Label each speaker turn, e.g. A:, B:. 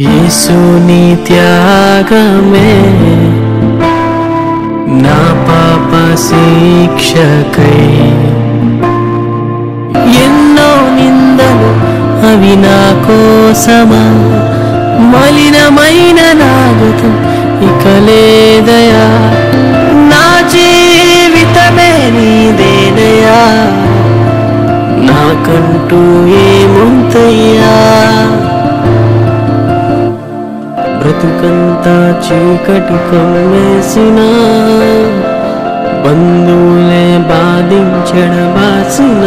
A: యేసుని త్యాగమే. నా పాప శిక్షకై. ఎన్నో నిందలు అవి నా కోసమా? మలినమైన నాగతం ఇక లేదయా? నా జీవితమే నీదేనయా? నాకంటూ ఏ బ్రతుకంతా చీకటి కమ్మేసిన బంధువులే బాధించడబాసిన